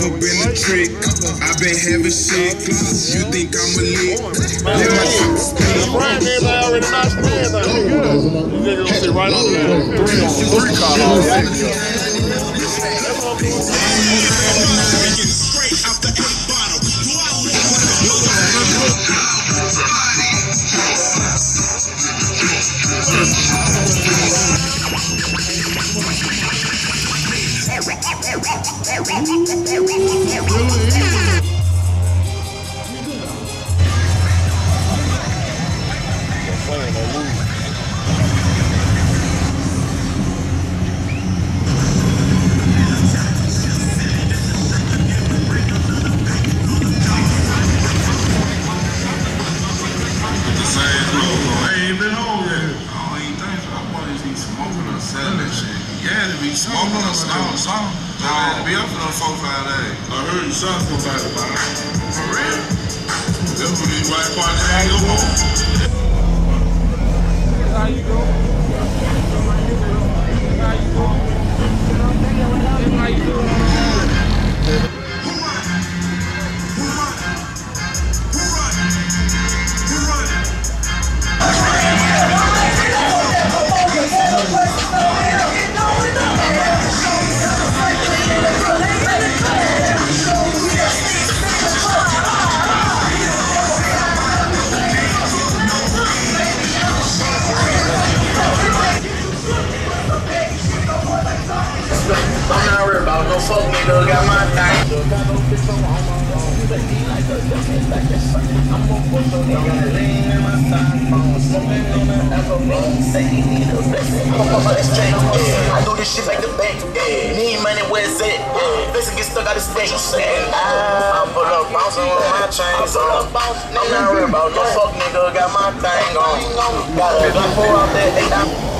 never been a trick. I been having shit. You think I'm a lick? Let my shit speak. Brian man, I already not stand up. You niggas gonna sit right on there. Three on three call all day. Same logo. Smoking or selling shit. Yeah, something. I had to be up for those four, five days. I heard you shot somebody about it. For real? That's what these white party hang up on. I'm about no fuck nigga, got my thing. I do this shit like the bank. Need money, where's it? Listen, get stuck out of space. I pull up, bouncing with my chains on. I'm not worried about no fuck nigga, got my thing on. Got a gun pull out that eight. I'm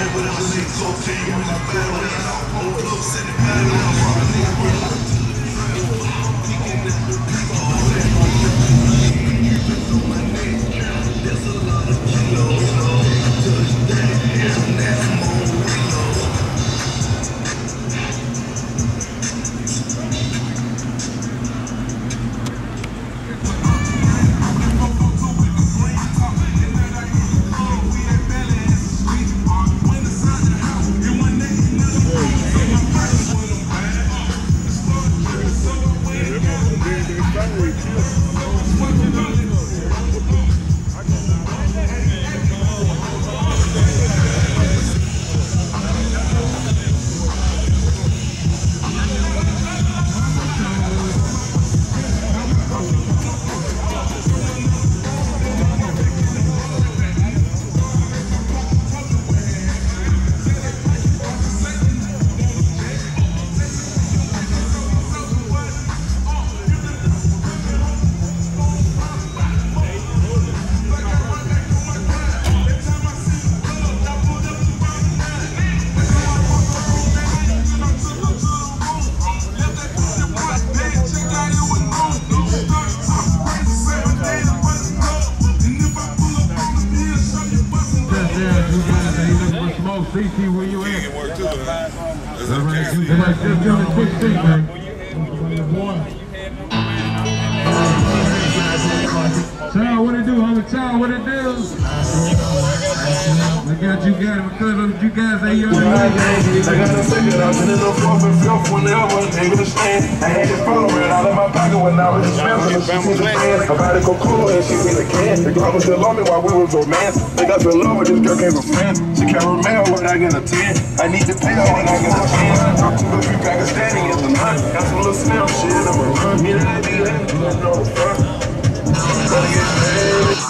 Over the lake, so tame, when I battle, I'll blow, send it back. I got you guys because of you guys ain't your I got a ticket, I've been in the fourth and fifth whenever able to stand. I had it fall right out of my pocket when I was expensive. She see the fans, about to go cool and she in the can. The girl was still on me while we was romance. They got the love with this girl came from France. She can't mail when I get a 10. I need to pay her when I get a chance. Talk to a few Pakistani at the night. Got some little smell shit. I'm a run. Me and I be letting you know front. Gotta get paid.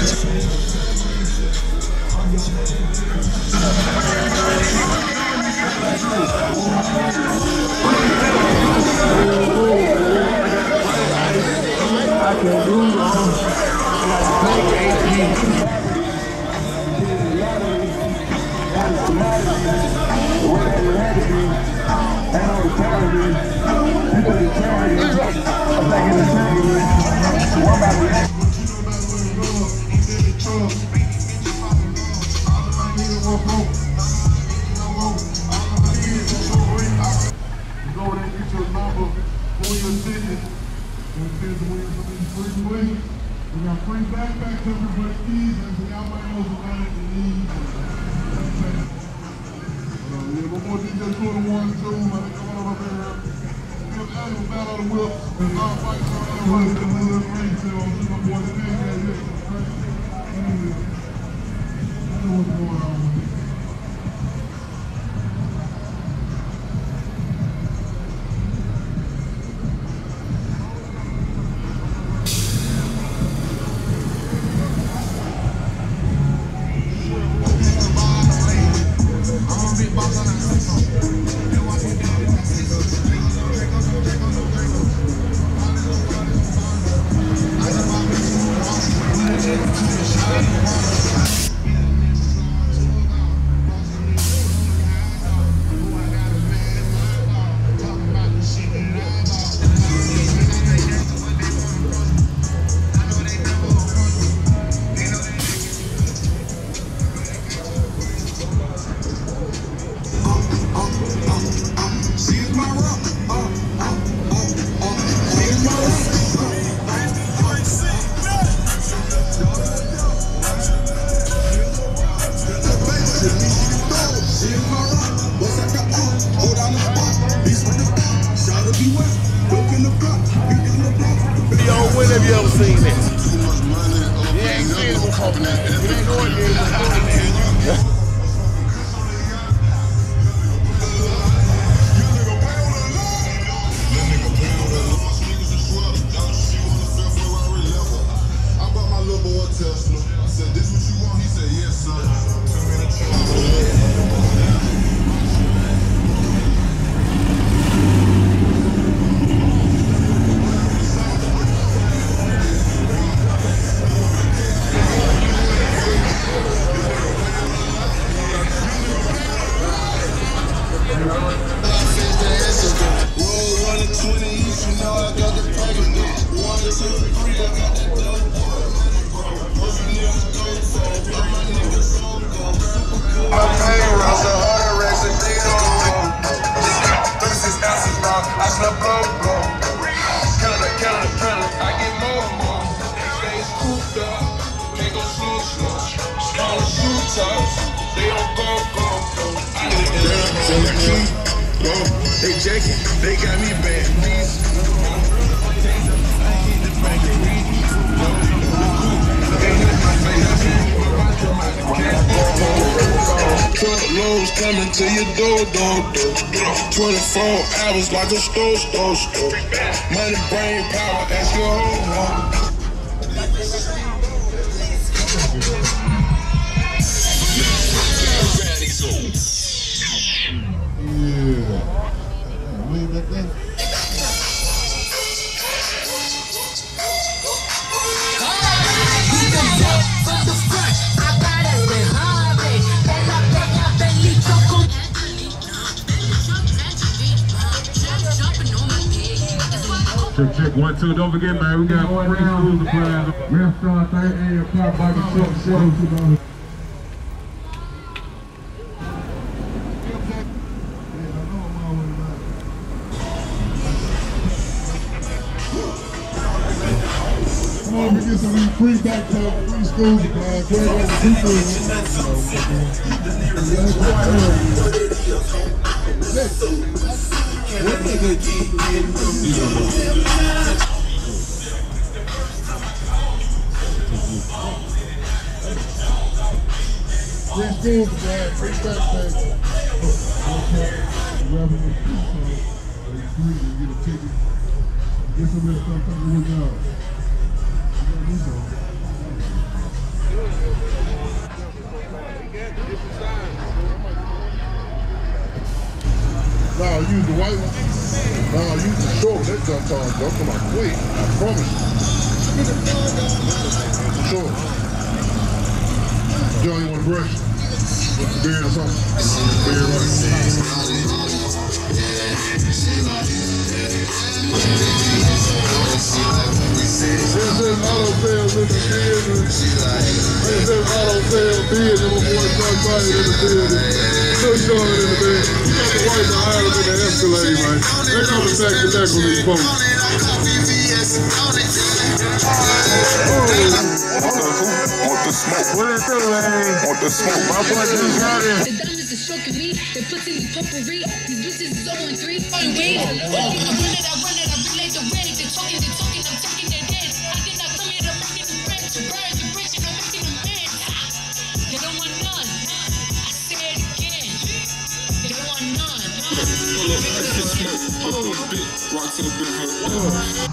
more DJ tour to one, two, man, come on up here. Give annual battle of the whips, and our fights on the the little ring, so see my boy, the big guy, yeah, I know what's going on. blows coming to your door, door, door. 24 hours like a store, store, store. Money, brain, power, that's your whole home. Yeah. Check, check, one, two. Don't forget, man, we got free school supplies. Restaurant, 30 a.m. car barbecue truck show. Come on, we get some of these free backpack, free school supplies. Bring over people. Free school supplies, free backpack. Grabbing this free, so it's free, you get a ticket. With y'all. You something. Nah, use the white one. Nah, use the short one. That jump time, bro. Come on, quick. I promise you. Short. John, you want a brush? Beard or something? Beard right. This is auto sales in the building. This is auto sales building. My Bryant in the building. Look John in the building. You got the white behind him in the Escalade, man. They're coming back to back on these folks. Want the smoke? What is it, man? Want the smoke? My boy just got it. The diamonds is stroking me. They pussy is potpourri. These bitches is 0 and 3. On way. I run it, I run it, I Rock to the big September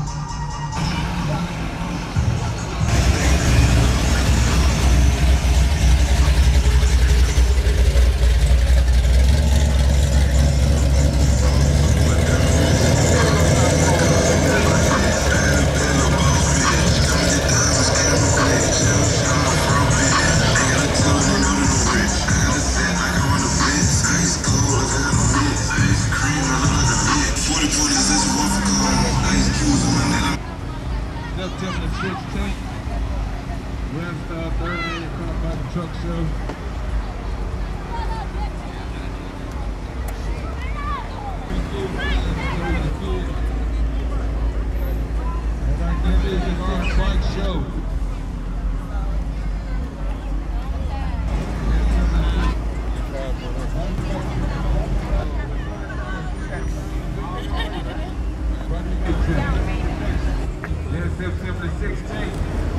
September 16th,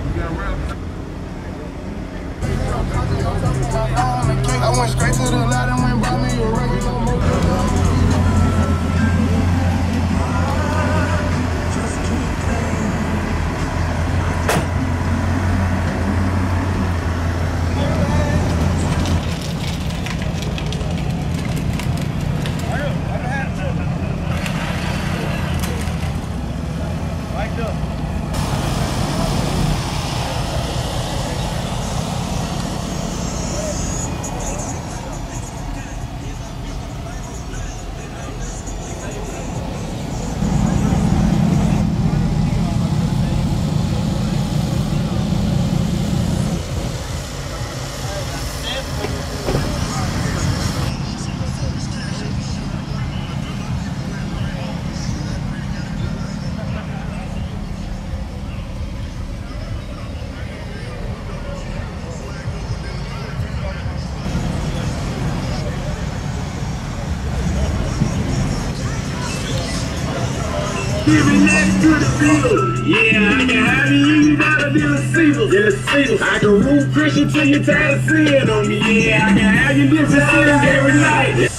we got rap. I went straight to the light and went buy me a regular Giving next to the field. Yeah, I can have you, you gotta be a receiver. Yeah, receiver. I can root Christian till you're tired of seeing on me. Yeah, I can have you to every night.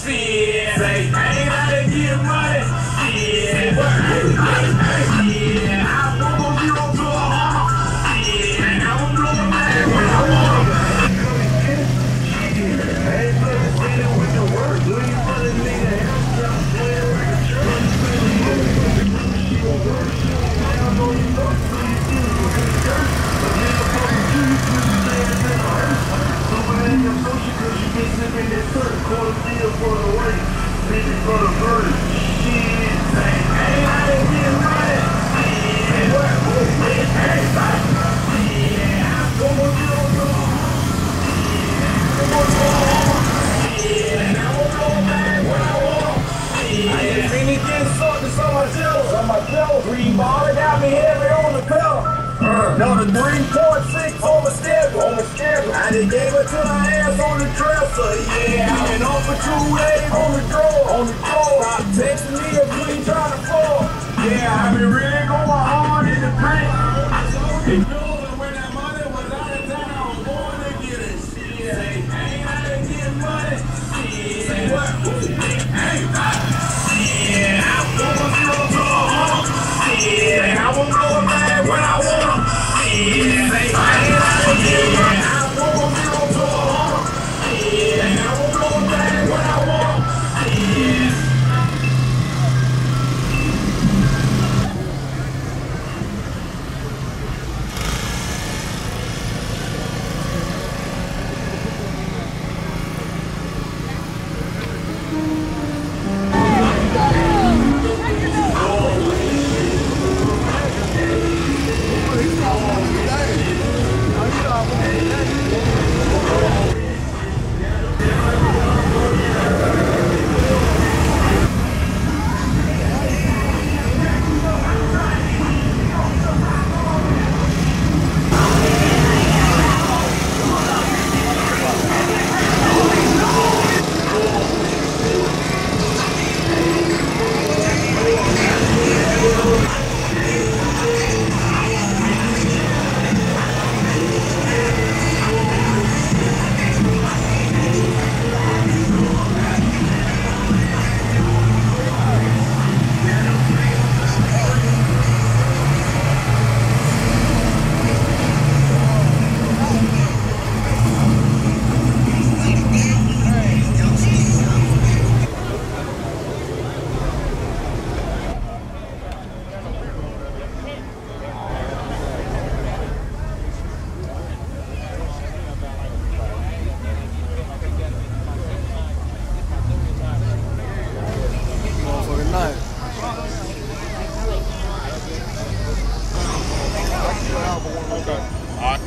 Okay. All right.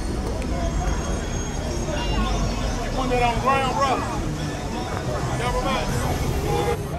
You putting that on the ground, bro? Never mind.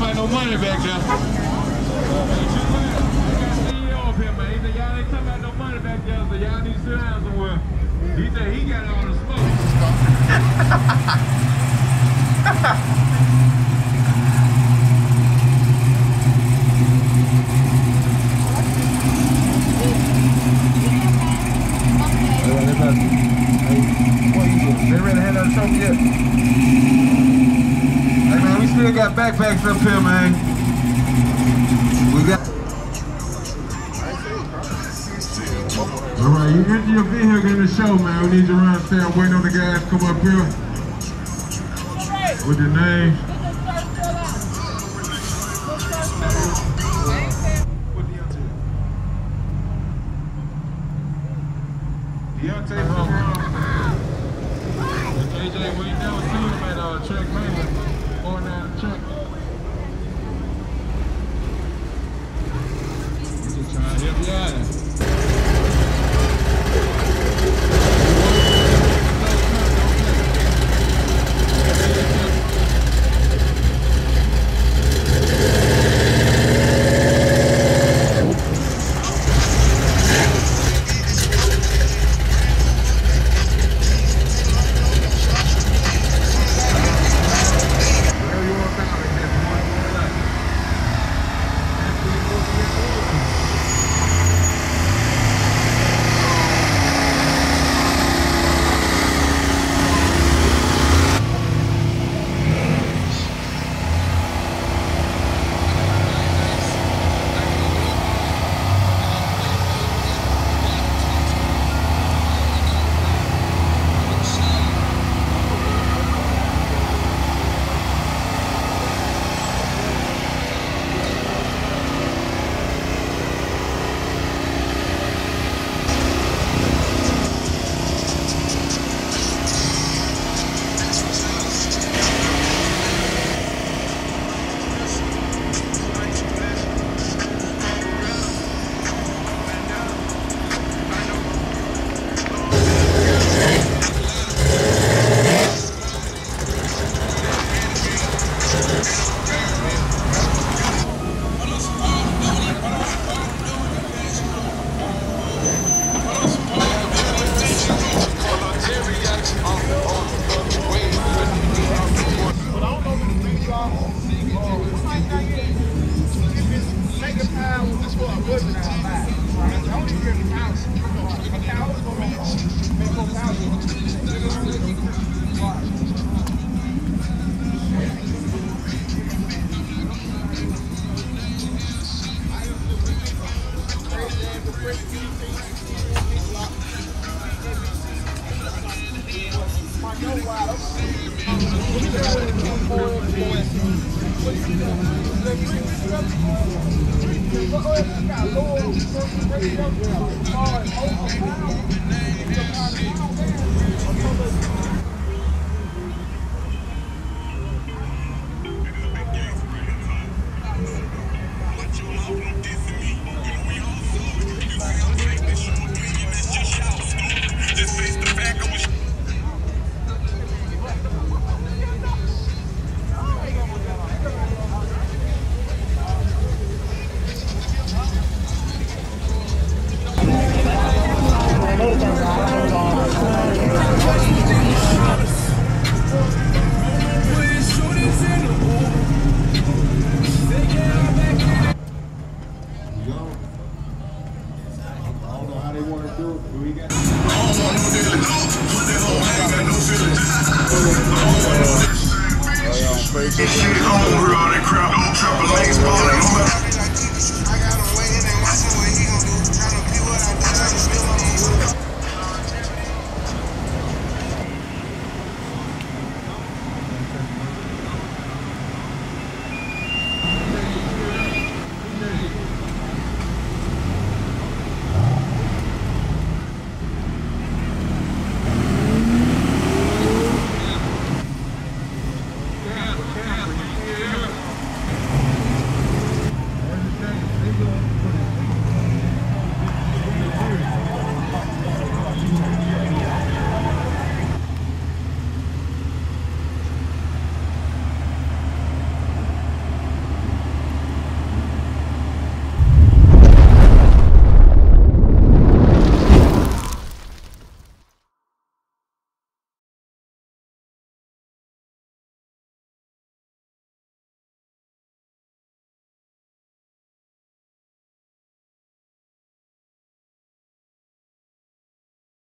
About no money back there. CEO up here, man. He said, y'all ain't talking about no money back there, y'all need to sit down somewhere. He said he got it on the smoke. They ready to hand out? Still got backpacks up here, man. We got. All right, you enter your vehicle in the show, man. We need you around stay I'm waiting on the guys to come up here with your name. Deontay from AJ, we never seen him at uh, Track Man. Going track. Just trying to help you out.